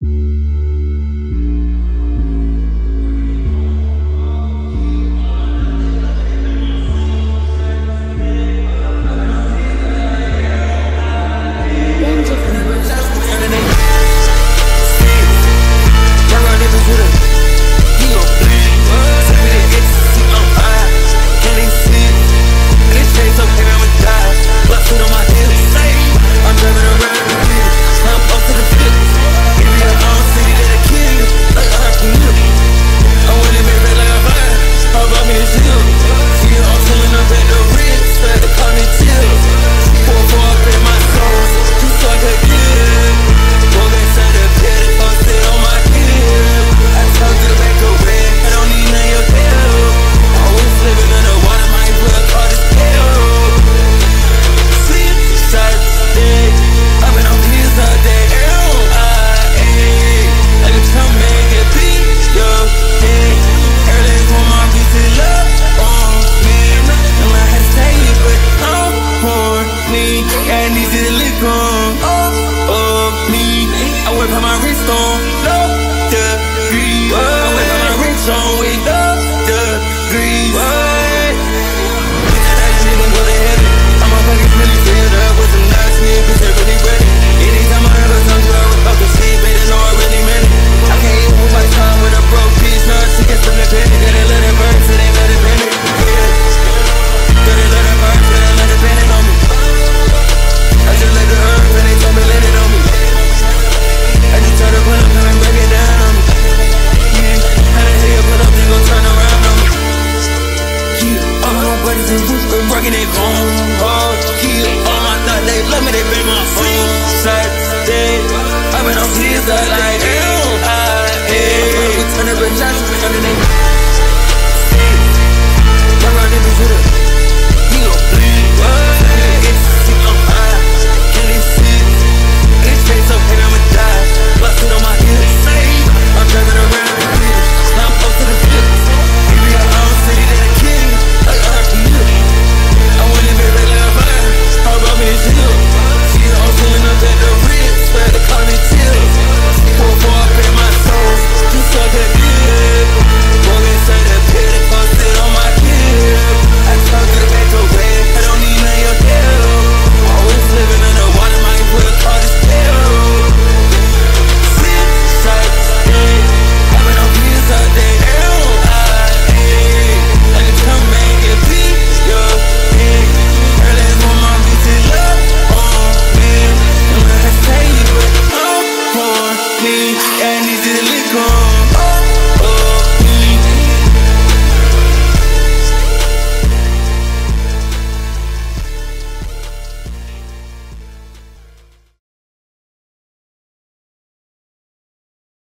Música gone. Me. I whip out my wrist on. the light.